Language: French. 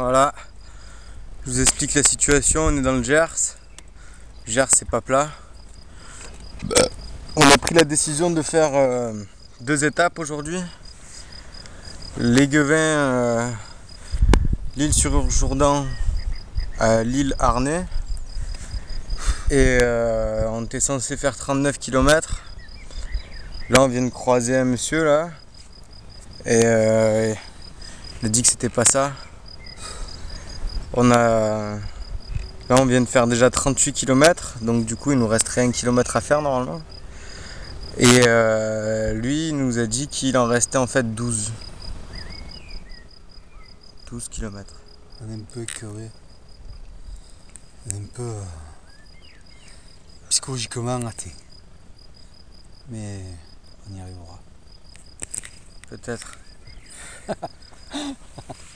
Voilà. Je vous explique la situation. On est dans le Gers. Gers, c'est pas plat. On a pris la décision de faire euh, deux étapes aujourd'hui. Les Guevins, l'île sur Jourdan, l'île Arnais. Et euh, on était censé faire 39 km. Là, on vient de croiser un monsieur là. Et euh, il a dit que c'était pas ça. On a. Là, on vient de faire déjà 38 km. Donc, du coup, il nous resterait un km à faire normalement. Et euh, lui, il nous a dit qu'il en restait en fait 12. 12 km. On est un peu écœuré. On est un peu euh, psychologiquement atteint. Mais on y arrivera. Peut-être.